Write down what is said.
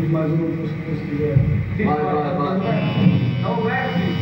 mais um, se que quiser. Vai, vai, vai. Não, é, rap.